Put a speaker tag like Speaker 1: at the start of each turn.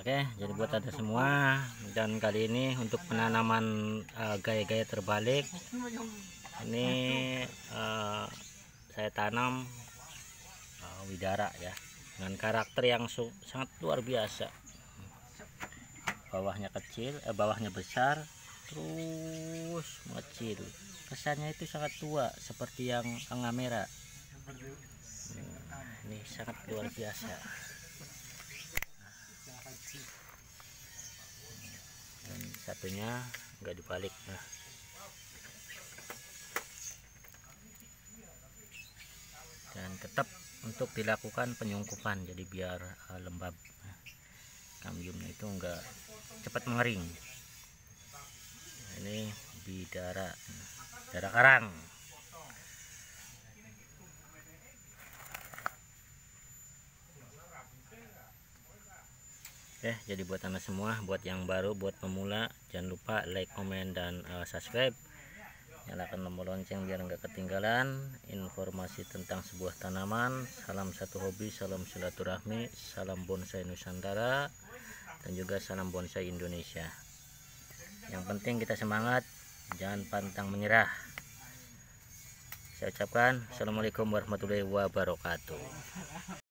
Speaker 1: Oke, jadi buat ada semua dan kali ini untuk penanaman eh, gaya-gaya terbalik ini eh, saya tanam eh, widara ya dengan karakter yang sangat luar biasa. Bawahnya kecil, eh, bawahnya besar, terus mengecil. Kesannya itu sangat tua seperti yang angga merah. Hmm, ini sangat luar biasa. dan satunya nggak dibalik. Nah. Dan tetap untuk dilakukan penyungkupan jadi biar eh, lembab. Nah, kambiumnya itu enggak cepat mengering. Nah, ini bidara bidara karang Oke, jadi buat anda semua, buat yang baru, buat pemula, jangan lupa like, komen, dan eh, subscribe. Nyalakan tombol lonceng biar nggak ketinggalan informasi tentang sebuah tanaman. Salam satu hobi, salam silaturahmi, salam bonsai Nusantara, dan juga salam bonsai Indonesia. Yang penting kita semangat, jangan pantang menyerah. Saya ucapkan Assalamualaikum warahmatullahi wabarakatuh.